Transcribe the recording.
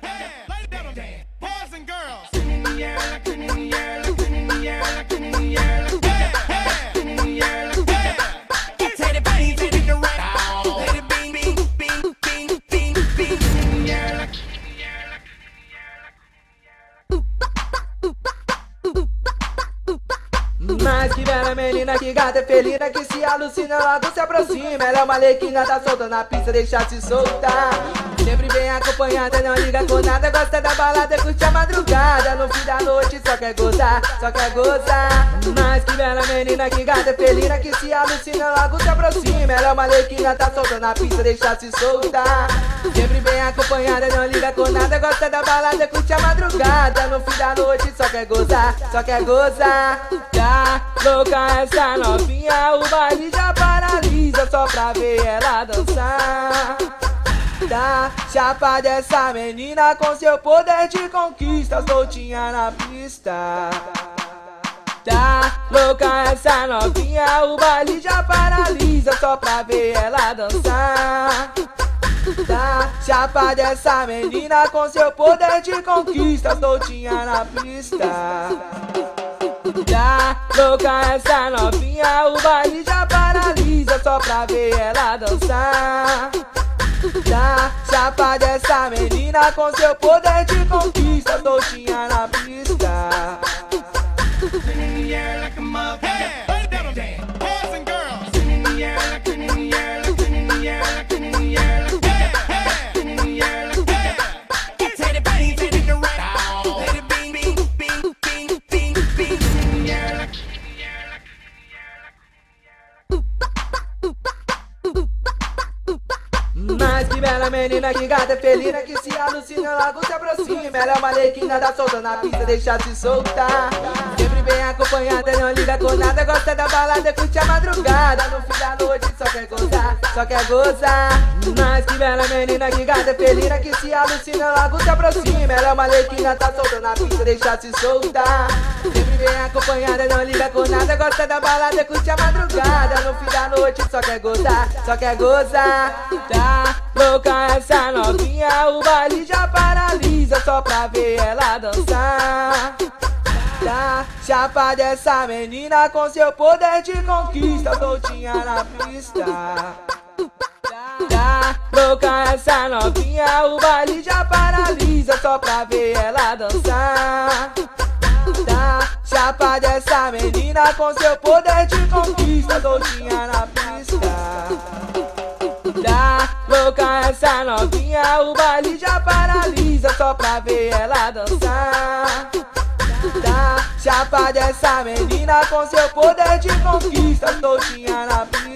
Hey, boys and girls. Mas que bela menina, que gata é felina Que se alucina, logo se aproxima. Ela é uma lequina, tá solta na pista, deixa se soltar Sempre bem acompanhada, não liga com nada. Gosta da balada, curte a madrugada. No fim da noite só quer gozar, só quer gozar. Mas que bela menina, que gata felina Que se alucina, logo se aproxima. Ela é uma lequina, tá solta na pista, deixa se soltar. Sempre bem acompanhada, não liga com nada. Gosta da balada, curte a madrugada. No fim da noite só quer gozar, só quer gozar. Tá louca essa novinha, o baile já paralisa Só pra ver ela dançar Tá chapada essa menina com seu poder de conquista. Soltinha na pista. Tá louca essa novinha, o baile já paralisa Só pra ver ela dançar. Tá chapada essa menina com seu poder de conquista. Soltinha na pista. Tá louca essa novinha, o baile já paralisa Só pra ver ela dançar Tá chapada essa menina com seu poder de conquista Soltinha na pista Mas que bela menina, que gata é felina Que se alucina, logo se aproxima. Ela é uma lequina da solta na pista, deixa se soltar. Sempre bem acompanhada, não liga com nada Gosta da balada, curte a madrugada. No fim da noite só quer gozar, só quer gozar. Mas que bela menina, que gata é felina Que se alucina, logo se aproxima. Ela é uma lequina, tá solta na pista, deixa se soltar Sempre bem acompanhada, não liga com nada. Gosta da balada, curte a madrugada. No fim da noite só quer gozar, só quer gozar. Tá louca essa novinha, o baile já paralisa Só pra ver ela dançar. Tá chapada essa menina com seu poder de conquista. Soltinha na pista. Tá louca essa novinha, o baile já paralisa Só pra ver ela dançar Tá chapada essa menina com seu poder de conquista. Soltinha na pista. Tá louca essa novinha, o baile já paralisa Só pra ver ela dançar. Tá chapada essa menina com seu poder de conquista. Soltinha na pista